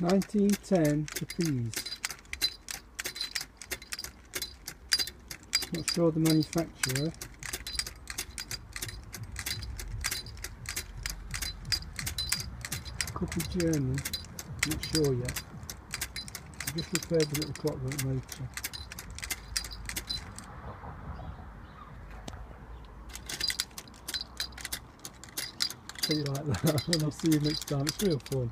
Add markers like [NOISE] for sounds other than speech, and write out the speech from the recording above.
1910 trapeze. Not sure the manufacturer. Couple German, not sure yet. I just repaired the little clockwork motor. Put it like that and [LAUGHS] I'll see you next time. It's real fun.